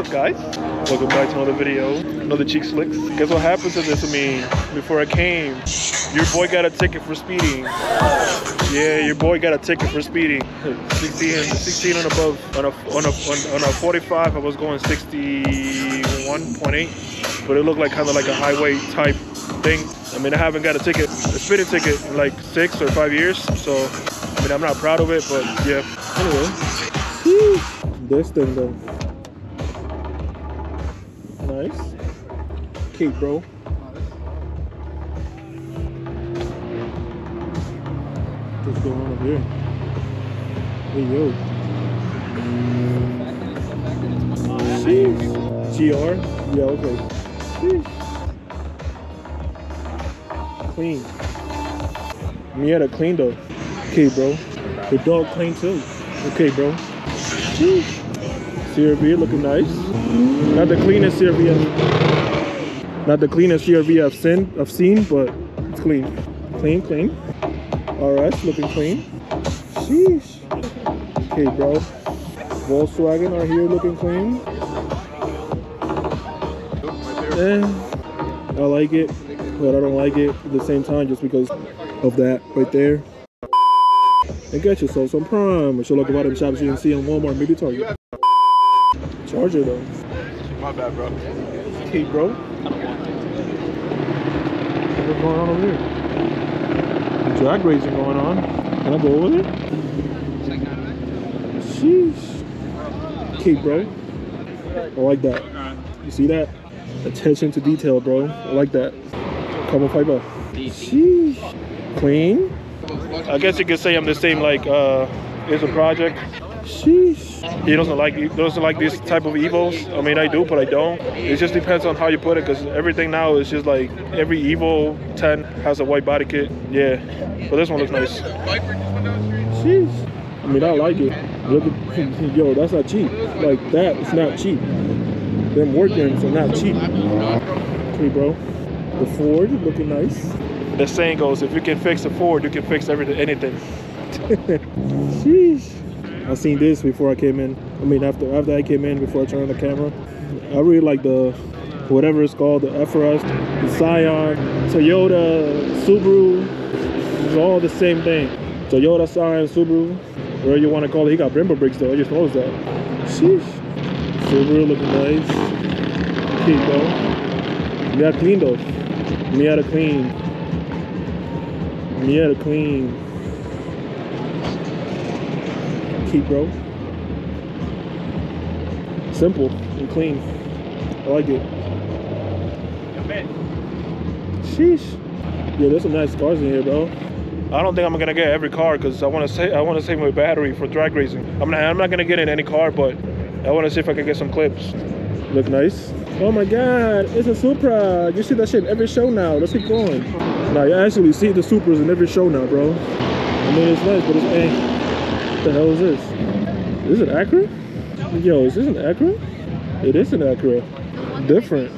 up guys? Welcome back to another video, another Cheeks Flix. Guess what happened to this I mean, before I came? Your boy got a ticket for speeding. Yeah, your boy got a ticket for speeding. 16, 16 and above. On a, on a, on a 45, I was going 61.8. But it looked like kind of like a highway type thing. I mean, I haven't got a ticket, a speeding ticket in like six or five years. So, I mean, I'm not proud of it, but yeah. Anyway. This thing though. Nice. Cake, bro. What's going on over here? Hey, yo. Jeez. GR? Yeah, okay. Clean. Miata clean though. Okay, bro. The dog clean too. Okay, bro. CRV looking nice. Not the cleanest CRV I've, not the cleanest CRV I've seen, I've seen, but it's clean. Clean, clean. RS looking clean. Sheesh. Okay, bro. Volkswagen are here looking clean. Eh, I like it, but I don't like it at the same time just because of that right there. And get yourself some Prime, look about them shops you can see in Walmart, maybe Target. Charger though. My bad, bro. Okay, bro. What's going on over here? Drag racing going on. Can I go over there? Sheesh. Okay, bro. I like that. You see that? Attention to detail, bro. I like that. Carbon fiber. Sheesh. Clean. I guess you could say I'm the same like uh it's a project. Sheesh. He doesn't like he doesn't like these type of evos. I mean I do, but I don't. It just depends on how you put it because everything now is just like every Evo 10 has a white body kit. Yeah. But this one looks nice. Sheesh. I mean I like it. Look at yo, that's not cheap. Like that, it's not cheap. Them work rims are not cheap. Okay, bro. The Ford looking nice. The saying goes, if you can fix a Ford, you can fix everything, anything. Sheesh. I seen this before I came in. I mean, after after I came in, before I turned on the camera. I really like the whatever it's called, the FRS, the Scion, Toyota, Subaru. It's all the same thing. Toyota, Scion, Subaru, whatever you want to call it. He got Brembo brakes though. I just noticed that. Sheesh. Subaru looking nice. Keep though. Miata clean though. Miata clean. Miata clean. Keep bro. Simple and clean. I like it. Sheesh. Yeah, there's some nice cars in here, bro. I don't think I'm gonna get every car because I want to say I want to save my battery for drag racing. I'm not I'm not gonna get in any car, but I want to see if I can get some clips. Look nice. Oh my God, it's a Supra. You see that shit in every show now. Let's keep going. Now you actually see the Supras in every show now, bro. I mean, it's nice, but it's eh. What the hell is this? Is it Acura? Yo, is this an Acura? It is an Acura. Different.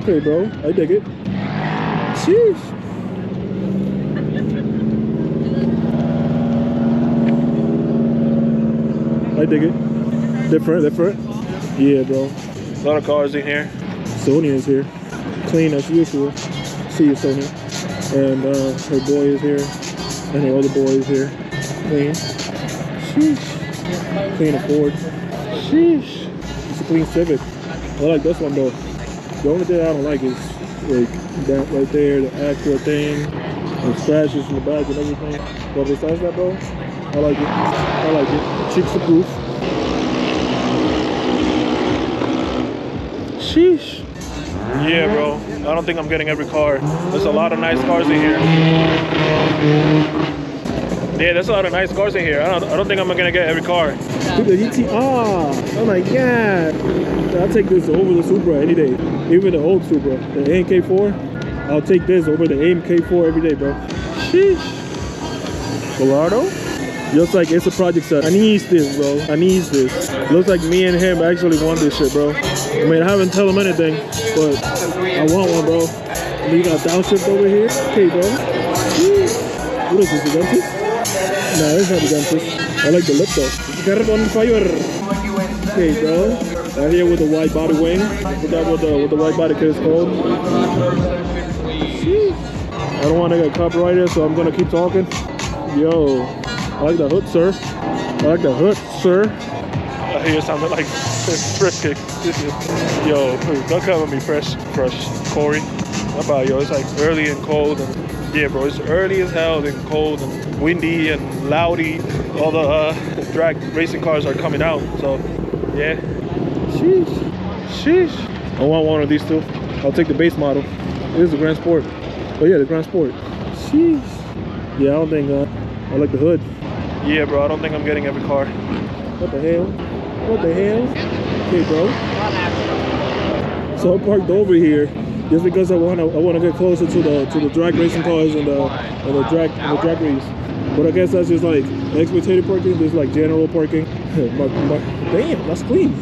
Okay, bro. I dig it. Sheesh. I dig it. Different, different. Yeah, bro. A lot of cars in here. Sonia is here. Clean as usual. See you, Sonia. And uh, her boy is here. And her other boy is here. Clean. Sheesh. Clean Ford. Sheesh. It's a clean Civic. I like this one though. The only thing I don't like is like that right there, the Acura thing, the scratches in the back and everything. But besides that, though, I like it. I like it. Cheeks proof. Sheesh. Yeah, bro. I don't think I'm getting every car. There's a lot of nice cars in here. Yeah, there's a lot of nice cars in here. I don't, I don't think I'm gonna get every car. Dude, the GT, ah, oh my god. I'll take this over the Supra any day. Even the old Supra, the AMK4. I'll take this over the AMK4 every day, bro. Sheesh. Gallardo? Looks like it's a project set. I need this, bro. I need this. Looks like me and him actually want this shit, bro. I mean, I haven't tell him anything, but I want one, bro. You got downshift over here. Okay, bro. What is this, Nah, it's not the dentist. I like the lip though. Got it on fire. Okay, bro. Out here with the wide body wing. Forgot what the what the wide body kit is called. I don't want to get copyrighted, so I'm gonna keep talking. Yo, I like the hood, sir. I like the hood, sir. I hear something like frisky. Yo, don't come at me fresh, fresh, Corey. How about yo? It's like early and cold, and yeah, bro, it's early as hell and cold and windy and loudy. All the uh, drag racing cars are coming out, so yeah. Sheesh, sheesh. I want one of these two. I'll take the base model. This is the Grand Sport. Oh yeah, the Grand Sport. Sheesh. Yeah, I don't think uh, I like the hood. Yeah, bro, I don't think I'm getting every car. What the hell? What the hell? Okay, bro. So I parked over here just because I want to I want to get closer to the to the drag racing cars and the and the drag and the drag race. But I guess that's just like expectated parking. There's like general parking. my, my, damn, that's clean.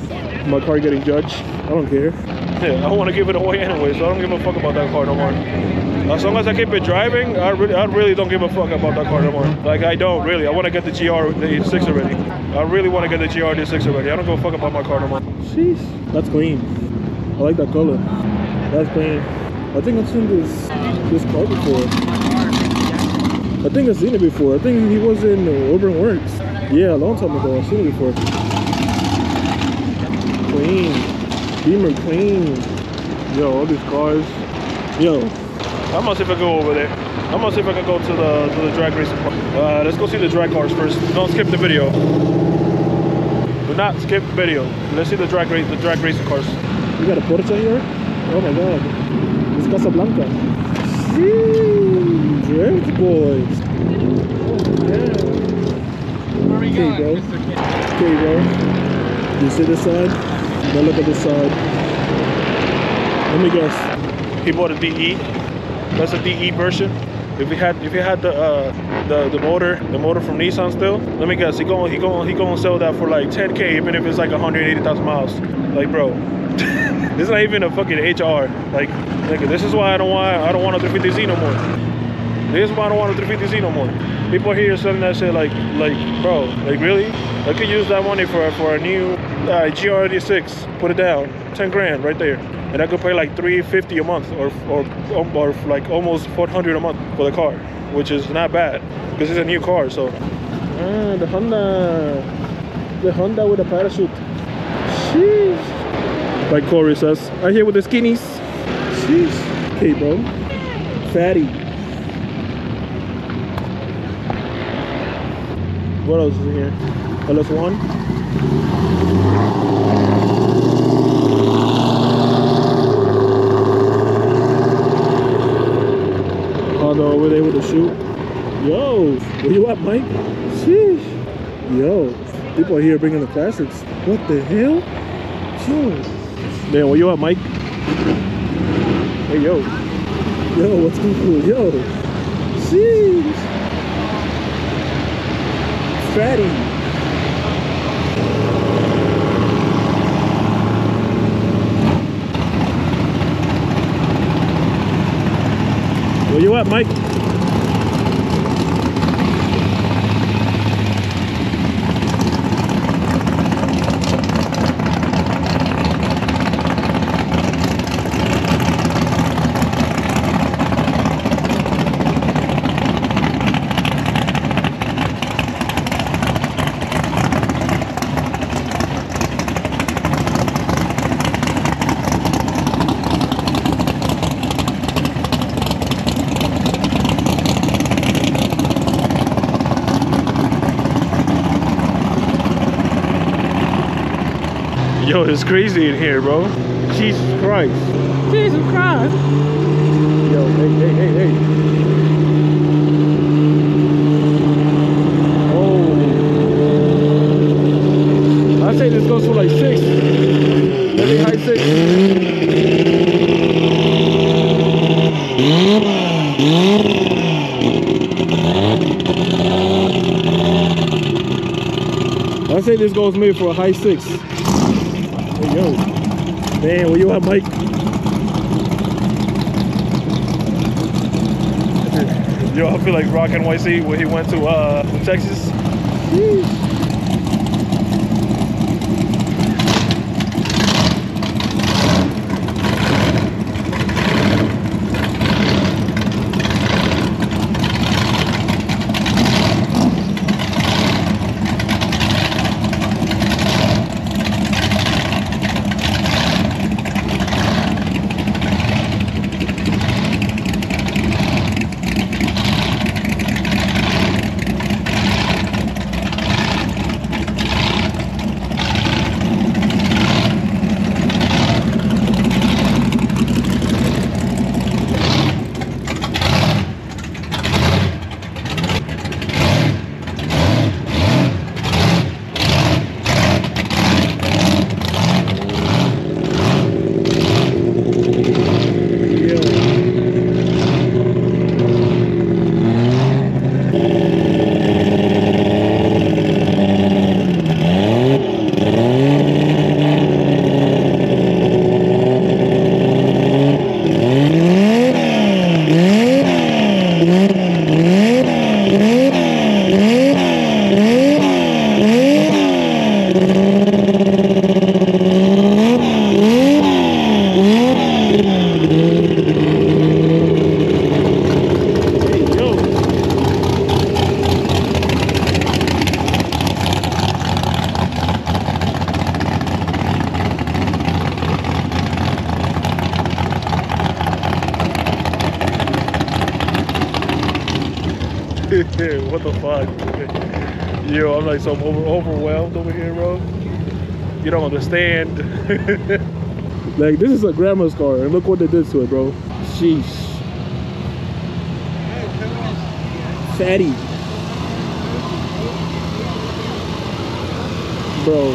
My car getting judged. I don't care. Yeah, I want to give it away anyway, so I don't give a fuck about that car no more. As long as I keep it driving, I really, I really don't give a fuck about that car no more. Like I don't really. I want to get the GR86 already. I really want to get the GR86 already. I don't give a fuck about my car no more. Sheesh, that's clean. I like that color. That's clean. I think I've seen this this car before. I think I've seen it before. I think he was in Urban Works. Yeah, a long time ago. I've seen it before. Clean. Beamer clean. Yo, all these cars. Yo, I'm gonna see if I go over there. I'm gonna see if I can go to the to the drag racing park. Uh, let's go see the drag cars first. Don't skip the video. Do not skip the video. Let's see the drag race the drag racing cars. You got a Porsche here? Oh my god. It's Casablanca. Sheesh, Drag boys. Yeah. Okay, bro. Okay, bro. You see this side? Now look at this side. Let me guess. He bought a DE. That's a DE version. If he had if he had the uh, the the motor the motor from Nissan still, let me guess he going he going he going to sell that for like 10k even if it's like 180,000 miles. Like bro, this is not even a fucking HR. Like nigga, this is why I don't want I don't want a 350Z no more. This is why I don't want a 350Z no more. People here selling that shit like like bro like really? I could use that money for for a new uh, GR86. Put it down, 10 grand right there and I could pay like 350 a month or, or or like almost 400 a month for the car, which is not bad because it's a new car. So ah, the Honda, the Honda with a parachute. Sheesh. Like Corey says, I here with the skinnies. Sheesh. Okay, bro. Fatty. What else is in here? LS1. Honda over there with the chute. Yo, where you at, Mike? Sheesh. Yo, people are here bringing the classics. What the hell? Yo. Man, where you at, Mike? Hey, yo. Yo, what's going on? Yo. Sheesh. Fatty. Where you at, Mike? Yo, it's crazy in here, bro. Jesus Christ. Jesus Christ. Yo, hey, hey, hey, hey. Oh. I say this goes for like six. Maybe high six. I say this goes maybe for a high six. Yo. Man, where you at, Mike? Yo, I feel like Rock NYC when he went to uh, Texas. what the fuck? Yo, I'm like so over overwhelmed over here, bro. You don't understand. like this is a grandma's car, and look what they did to it, bro. Sheesh. Fatty. Bro.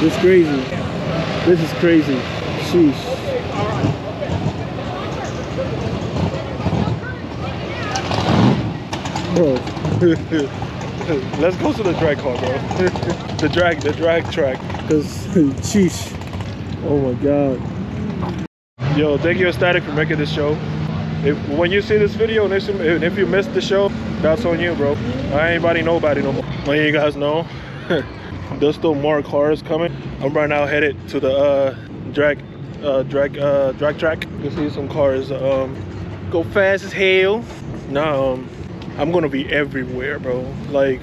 This crazy. This is crazy. Sheesh. Bro. Let's go to the drag car, bro. the drag, the drag track. Cause, sheesh. Oh my god. Yo, thank you, Static, for making this show. If when you see this video and if, you- missed the show, that's on you, bro. I ain't nobody nobody no more. Letting you guys know, there's still more cars coming. I'm right now headed to the uh, drag, uh, drag, uh, drag track. You see some cars um, go fast as hell. Now, um, I'm gonna be everywhere, bro. Like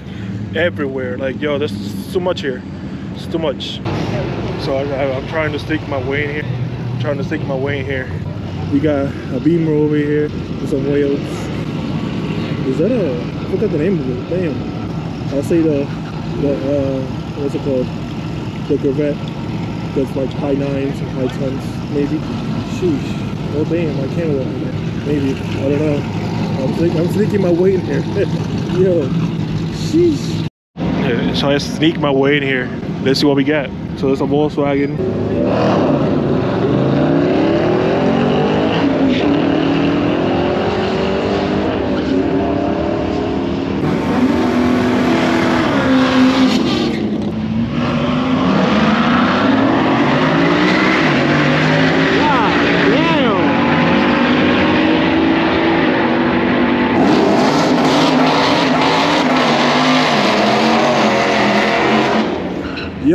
everywhere. Like yo, there's too much here. It's too much. So I, I'm trying to stick my way in here. I'm trying to stick my way in here. We got a Beamer over here with some whales. Is that a? I forgot the name of it. Damn. I'll say the the uh, what's it called? The Corvette. That's like high nines and high tens, maybe. Sheesh. Oh damn, I can't walk in there. Maybe. I don't know. I'm, I'm sneaking my way in here. Yo. Sheesh. So I sneak my way in here. Let's see what we got. So there's a Volkswagen.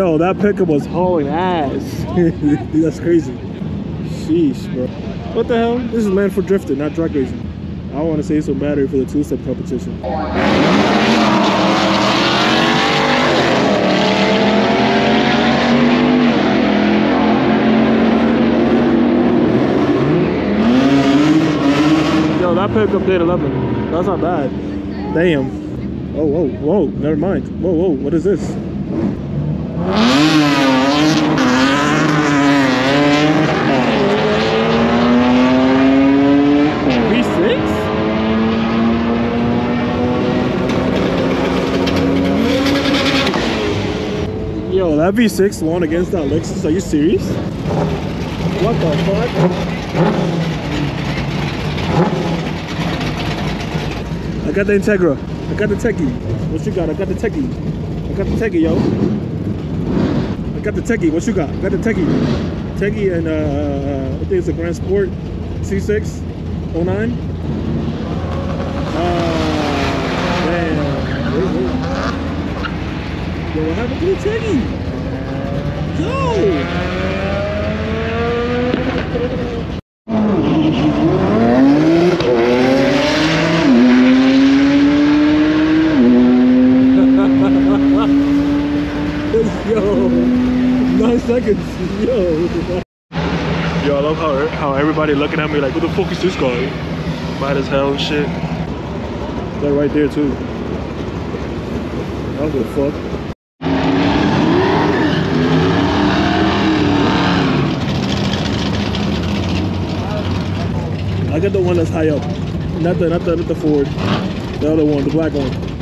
Yo, that pickup was hauling ass. That's crazy. Sheesh, bro. What the hell? This is land for drifting, not drag racing. I want to save some battery for the two-step competition. Yo, that pickup did 11. That's not bad. Damn. Oh, whoa, whoa, never mind. Whoa, whoa, what is this? V6? Yo, that V6 won against that Lexus. Are you serious? What the fuck? I got the Integra. I got the Techie. What you got? I got the Techie. I got the Techie, yo. I got the Techie. What you got? I got the Techie. Techie and uh, I think it's a Grand Sport C6 09. Ah, damn. Wait, wait. Yo, what happened to the Techie? Yo! Yo, nine seconds. Yo. Yo, I love how how everybody looking at me like, who the fuck is this guy? Mad as hell and shit. They're right there too. I don't give a fuck. I got the one that's high up. Not the not the not the Ford. The other one, the black one.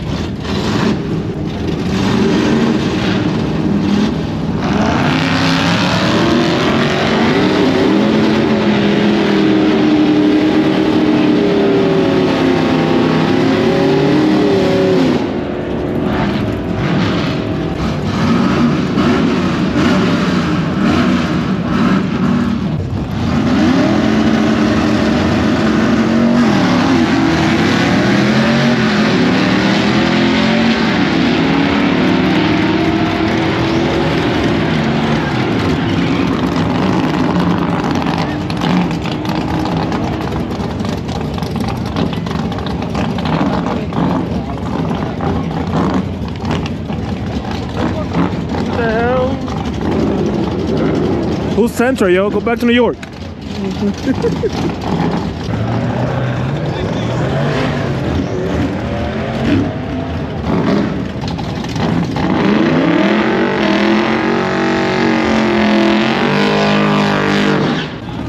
Central, yo. Go back to New York.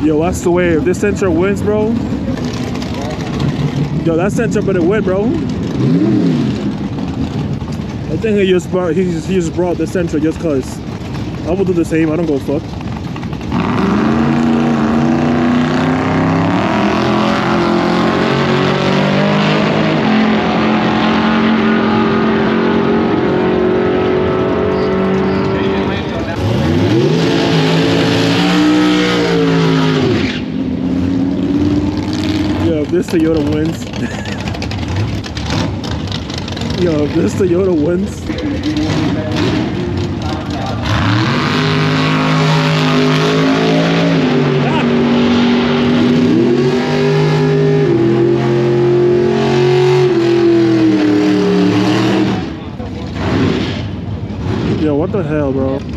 Yo, that's the way. If this Sentra wins, bro. Yo, that Sentra better win, bro. I think he just brought he just, he just brought the Sentra just cause. I will do the same. I don't go fuck. Toyota wins. Yo, if this Toyota wins. Yo, what the hell, bro?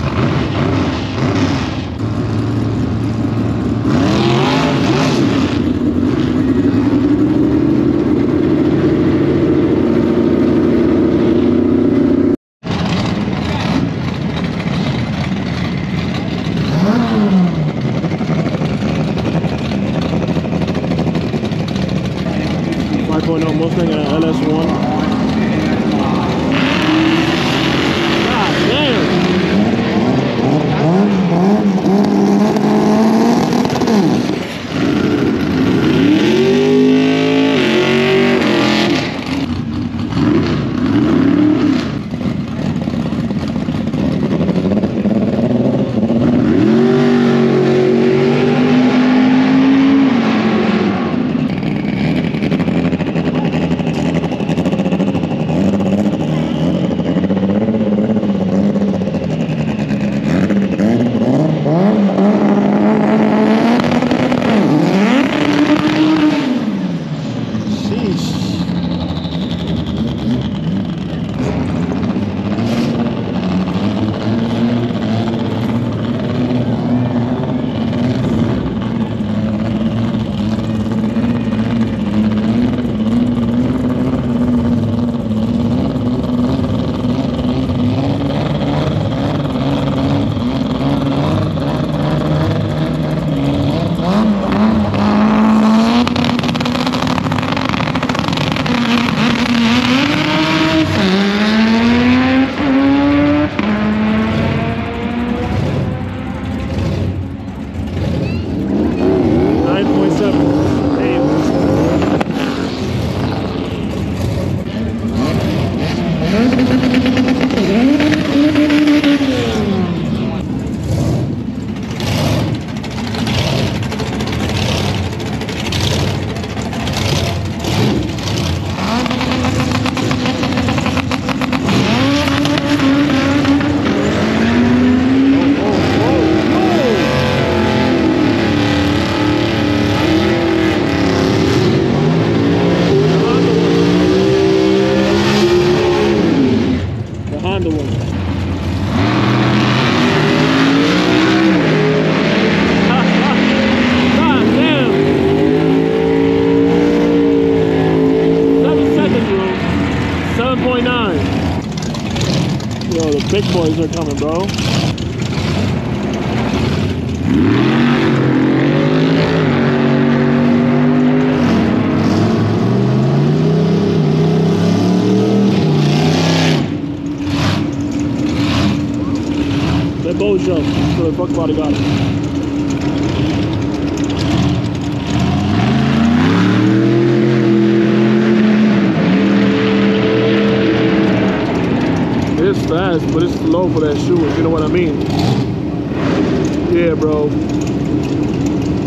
1.9. Yo, the big boys are coming, bro. They both jump, so the fuck body got it. Slow for that shoe, if you know what I mean. Yeah, bro.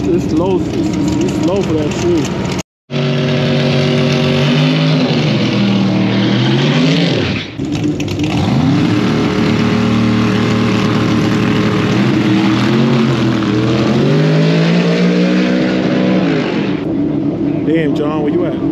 It's low, it's, it's slow for that shoe. Damn, John, where you at?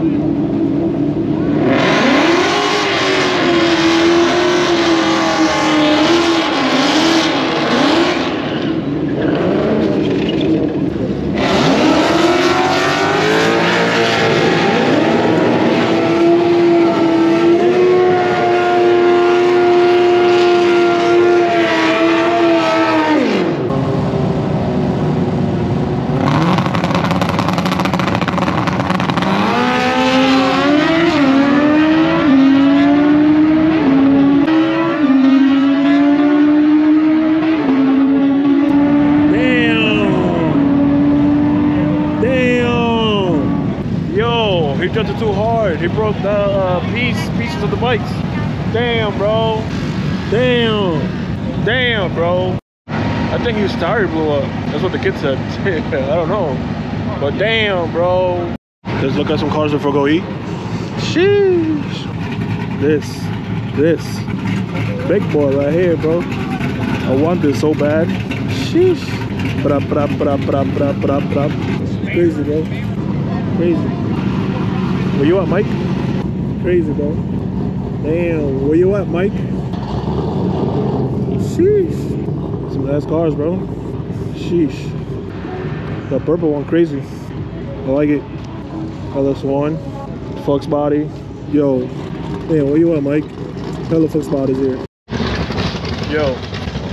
He broke the uh, piece pieces of the bikes. Damn, bro. Damn. Damn, bro. I think his tire blew up. That's what the kid said. I don't know. But damn, bro. Let's look at some cars before go eat. Sheesh. This. This. Big boy right here, bro. I want this so bad. Sheesh. Bra, bra, bra, bra, bra, bra, bra. Crazy, bro. Crazy. Where you at, Mike? Crazy, bro. Damn. Where you at, Mike? Sheesh. Some nice cars, bro. Sheesh. The purple one, crazy. I like it. Hello Swan. Fox body. Yo. Damn, where you at, Mike? Hello Fox body's here. Yo.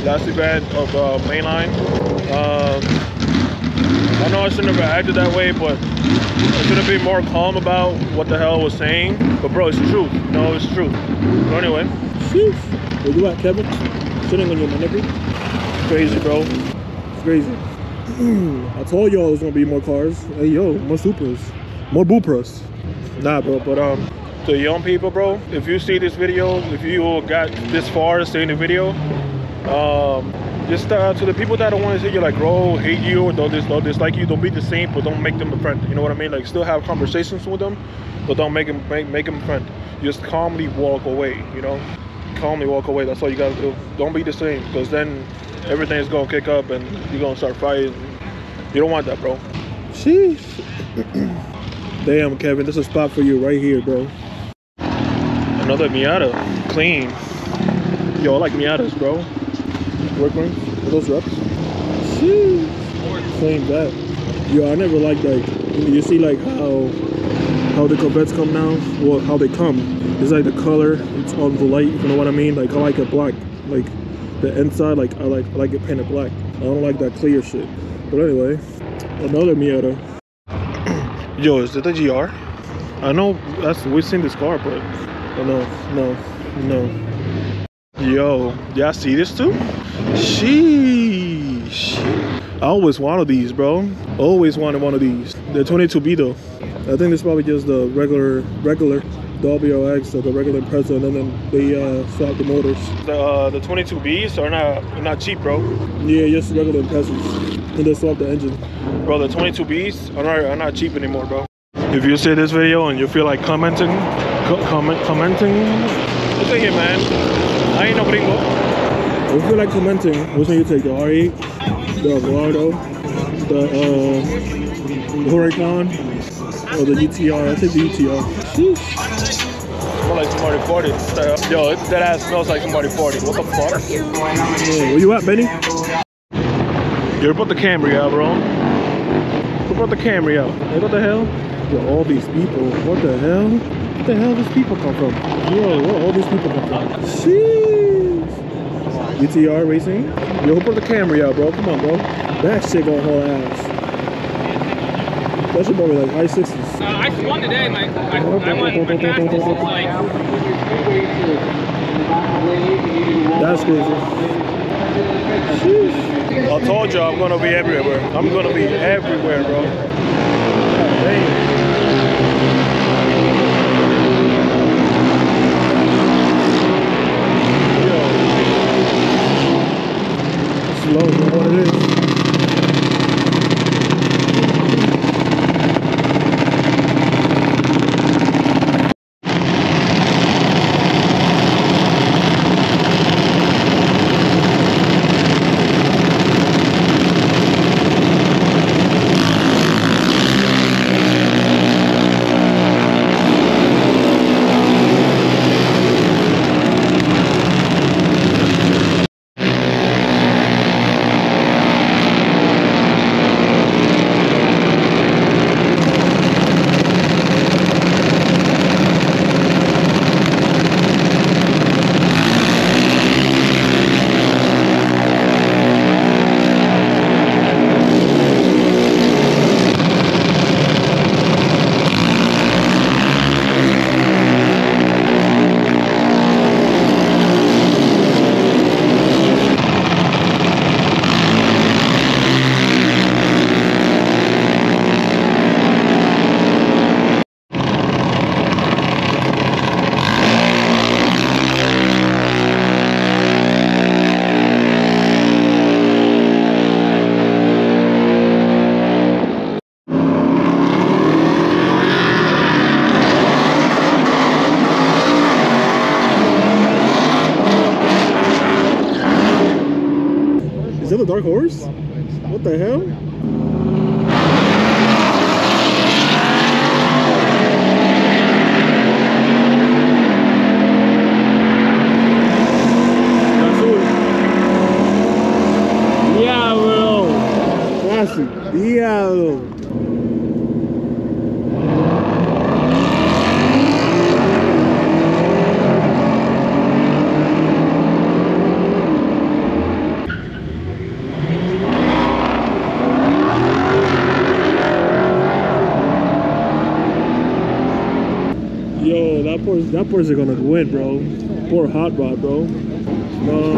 Last event of uh, mainline. Um, I know I shouldn't have acted that way, but I should have been more calm about what the hell I was saying. But bro, it's truth. No, it's true. So anyway. Sheesh. Where you at, Kevin? Sitting on your nigga. Crazy, bro. It's crazy. I told y'all there's gonna be more cars. Hey yo, more Supras, more Bupras. Nah, bro, but um, to young people, bro, if you see this video, if you got this far seeing the video, um, just uh, to the people that don't want to see you like grow, hate you, or don't, dis- don't dislike you, don't be the same, but don't make them a friend. You know what I mean? Like still have conversations with them, but don't make them make, make them a friend. Just calmly walk away. You know, calmly walk away. That's all you gotta do. Don't be the same, because then everything is gonna kick up and you're gonna start fighting. You don't want that, bro. Sheesh. Damn, Kevin, this is a spot for you right here, bro. Another Miata, clean. Yo, I like Miatas, bro. Work rings, Are those reps. Sheesh. Clean that. Yo, I never liked like you see like how how the Corvettes come now. Well, how they come. It's like the color. It's on the light. You know what I mean? Like I like it black. Like the inside, like I like I like it painted black. I don't like that clear shit. But anyway, another Miata. Yo, is it the GR? I know that's we've seen this car, but oh, no, no, no. Yo, y'all see this too? Sheesh. I always wanted these, bro. Always wanted one of these. They're 22B though. I think this is probably just the regular, regular WRX, so the regular Impreza, and then they uh, swap the motors. The uh, the 22Bs are not not cheap, bro. Yeah, just regular Imprezas, and they swap the engine. Bro, the 22Bs are not, are not cheap anymore, bro. If you see this video and you feel like commenting, co- comment, commenting, look at here, man. I ain't no gringo. If you feel like commenting, which one you take, the R8, the Gallardo, the uh, Huracan, or the UTR? I take the UTR. Sheesh. Smell like somebody farted. Yo, it, that ass smells like somebody farted. What the fuck? Yeah, where you at, Benny? You put the Camry out, bro. Who brought the Camry out? Hey, what the hell? Yo, all these people. What the hell? What the hell these people come from? Yo, where all these people come from? Sheesh. UTR racing? Yo, who brought the Camry out, bro? Come on, bro. That shit gonna haul ass. That should probably like high sixties. Uh, I just won today, my, my, I won my fastest is like That's crazy. Sheesh. I told you I'm gonna be everywhere. I'm gonna be everywhere, bro. God damn. Yo. Slow, bro. What it is? Horse? What the hell? Azul. Diablo. Casi. Diablo. Yo, that that person gonna win, bro. Poor hot rod, bro. No.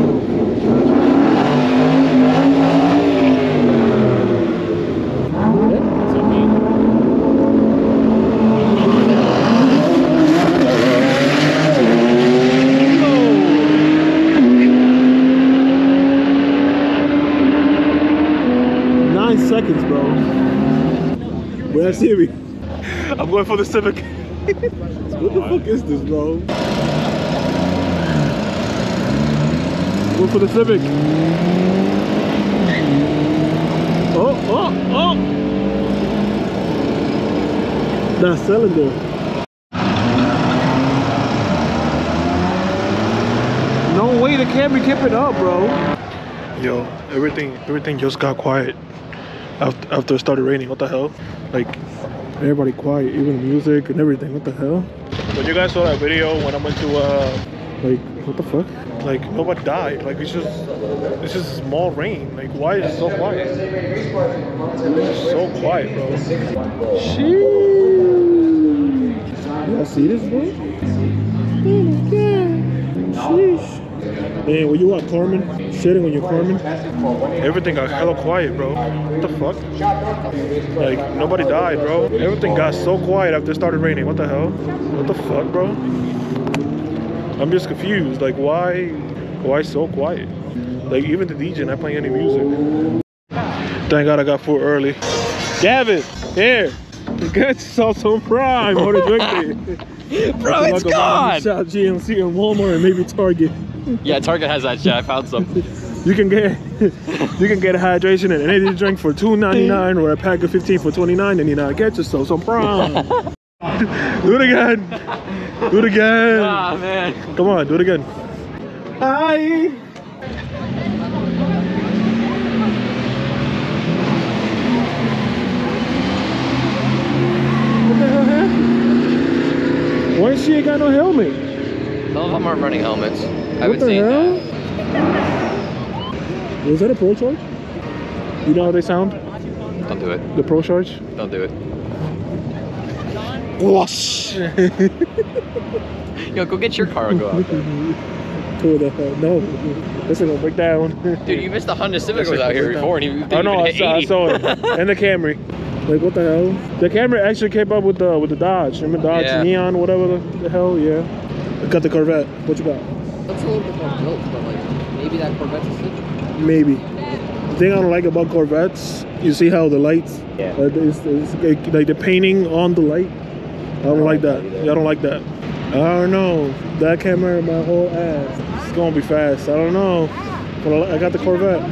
Nine seconds, bro. Where see me? I'm going for the Civic. What the fuck is this, bro? Go for the Civic. Oh, oh, oh! That cylinder. No way, the Camry kept it up, bro. Yo, everything, everything just got quiet after, after it started raining. What the hell? Like, everybody quiet, even the music and everything. What the hell? When you guys saw that video when I went to, uh, like, what the fuck? Like, nobody died. Like, it's just, it's just small rain. Like, why is it so quiet? It's so quiet, bro. Sheesh. Y'all see this, bro? Oh my god. Sheesh. Man, were you at Carmen? Shitting on your Carmen? Everything got hella quiet, bro. What the fuck? Like, nobody died, bro. Everything got so quiet after it started raining. What the hell? What the fuck, bro? I'm just confused. Like, why, why so quiet? Like, even the DJ not playing any music. Thank God I got food early. Gavin, here. Get yourself some prime or to drink it. Bro, it's gone. Shop GNC and Walmart and maybe Target. Yeah, Target has that shit. I found some. You can get you can get a hydration and an energy drink for $2.99 or a pack of 15 for $29.99. Get yourself some prime. do it again. Do it again. ah, man. Come on, do it again. Hi. What the hell happened? Why is she ain't got no helmet? Some of them aren't running helmets. I What haven't the seen hell? that. Was that a Pro Charge? You know how they sound? Don't do it. The Pro Charge? Don't do it. Whoosh! Yo, go get your car and go out there. The hell? No. This is gonna break down. Dude, you missed the Honda Civic was out here before and he didn't I know, I saw, I saw 80. it. And the Camry. Like what the hell? The Camry actually came up with the with the Dodge. Remember Dodge Yeah. Neon, whatever the, the hell? Yeah. I got the Corvette. What you got? That's a little bit more built, but like maybe that Corvette's a cinch. Maybe. The thing I don't like about Corvettes, you see how the lights, Yeah. uh, it's, it's like, like the painting on the light. I don't like that. Yeah, I don't like that. I don't know. That camera, my whole ass. It's gonna be fast. I don't know. But I I got the Corvette.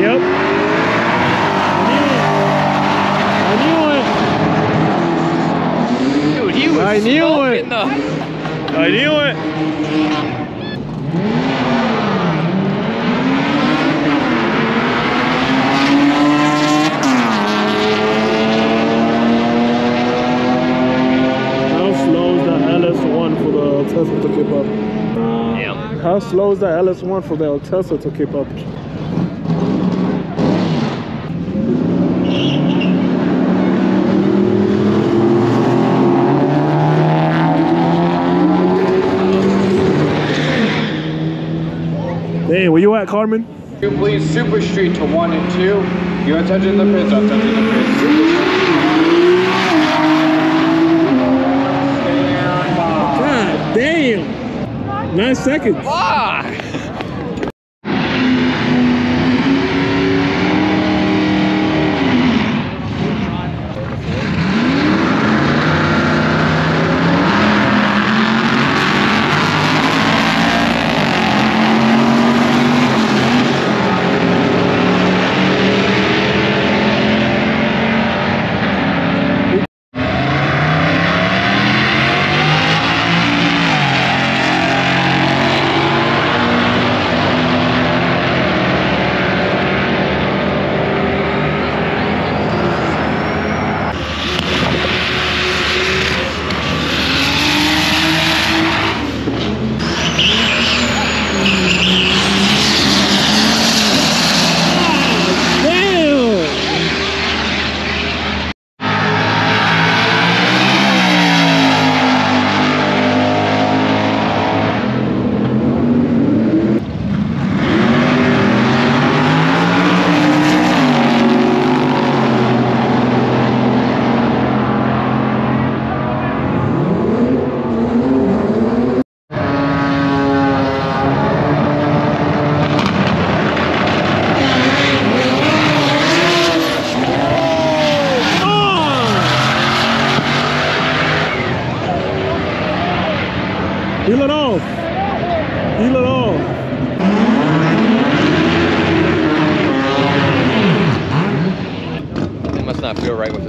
Yep. I knew it. Dude, he was I knew smoking it. the... I knew it. How slow is the LS1 for the Tesla to keep up? Damn. How slow is the LS1 for the Tesla to keep up? Hey, where you at, Carmen? You please Super Street to one and two. You are touching the pits, I'm touching the pits. Super Stand by. God damn! Nine seconds. Ah!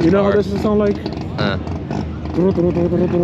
You know how this is sound like? Uh,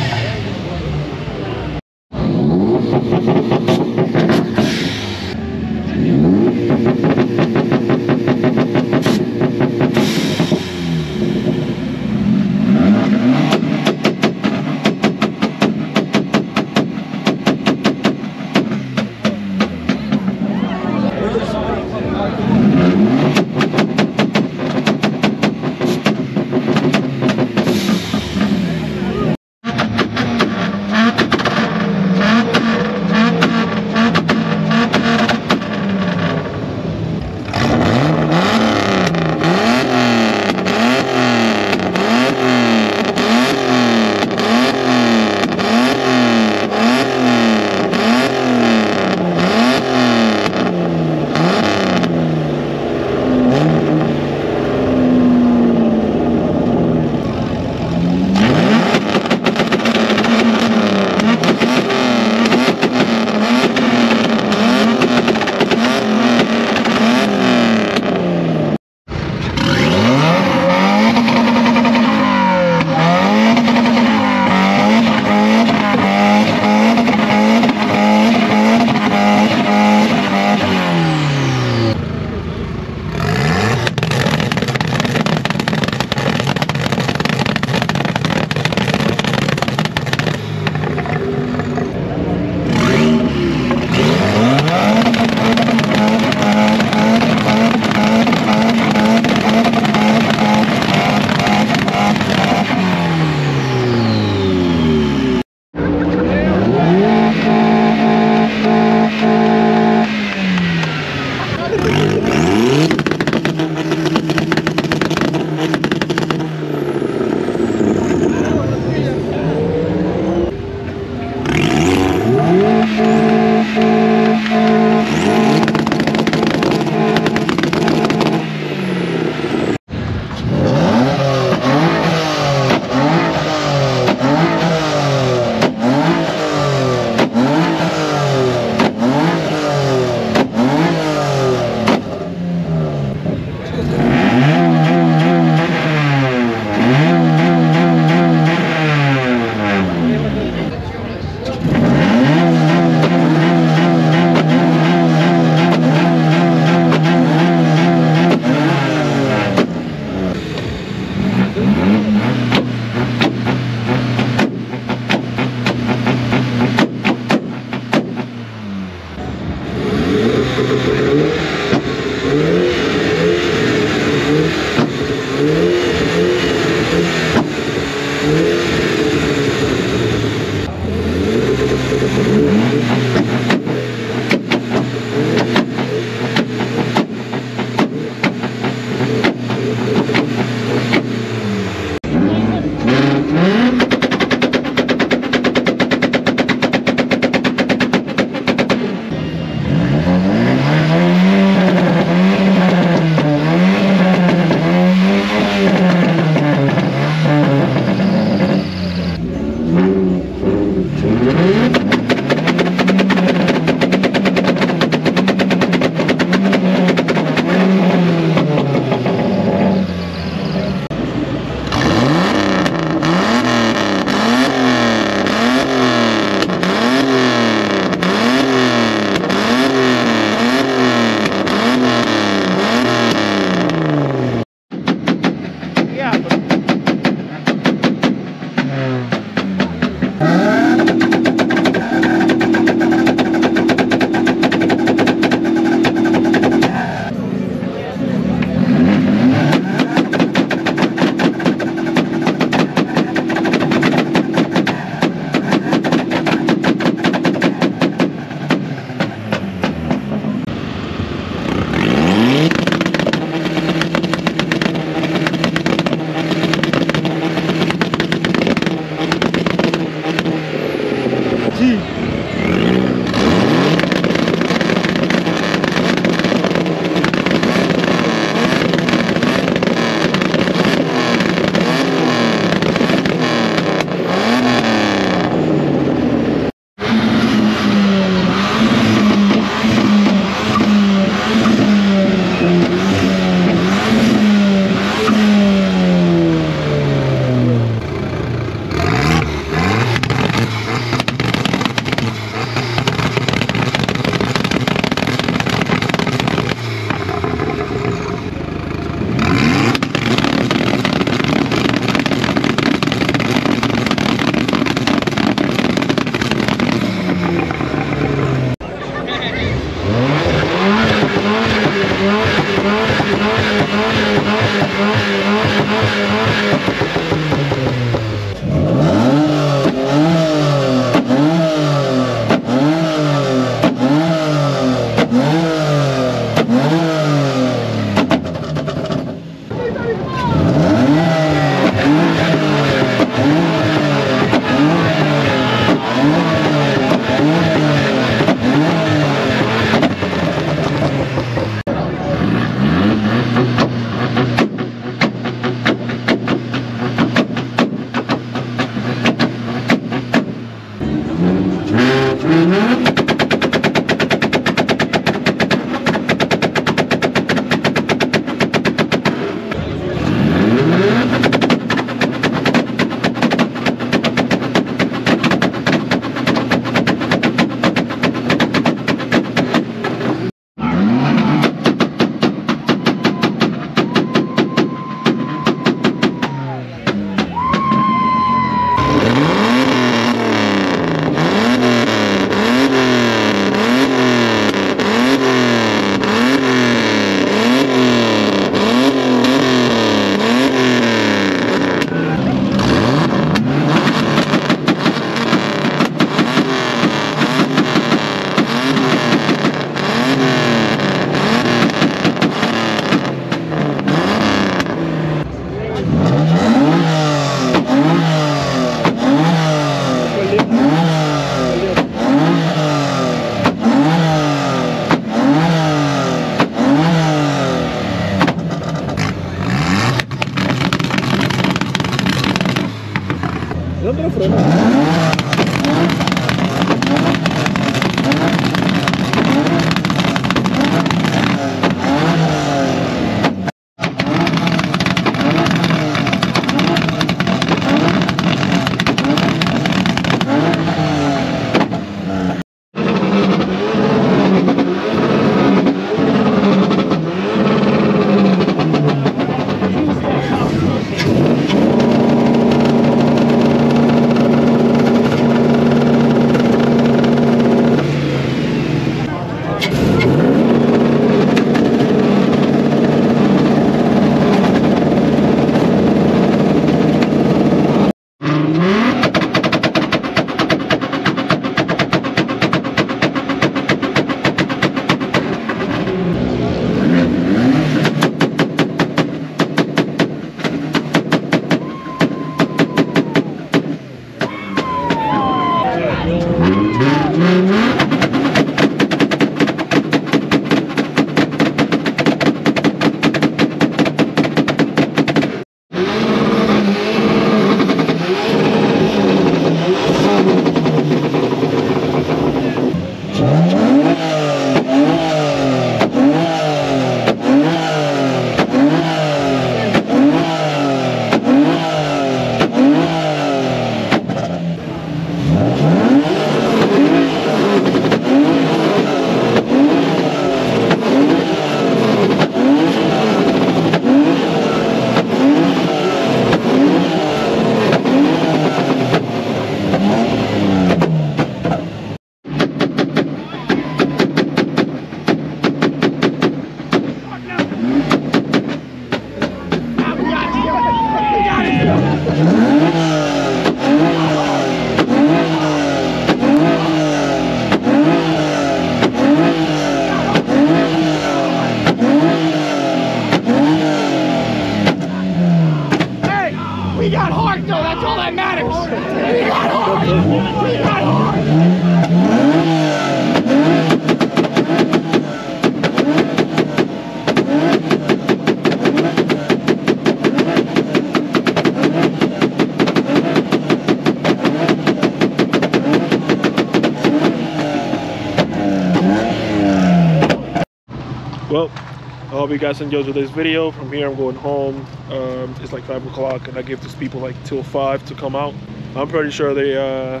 you guys enjoyed today's video. From here, I'm going home. Um, it's like five o'clock, and I give these people like till five to come out. I'm pretty sure they uh,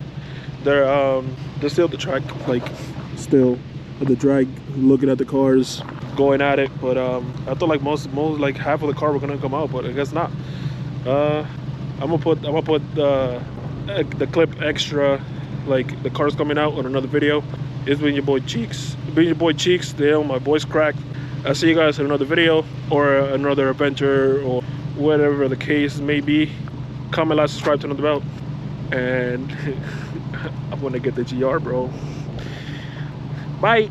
they're um, they're still at the track, like still at the drag, looking at the cars, going at it. But um, I thought like most most like half of the car were gonna come out, but I guess not. Uh, I'm gonna put I'm gonna put uh, the clip extra, like the cars coming out on another video. It's been your boy Cheeks. Been your boy Cheeks. Dale, my voice cracked. I'll see you guys in another video or another adventure or whatever the case may be. Comment, like, subscribe, turn on the bell. And I want to get the GR, bro. Bye.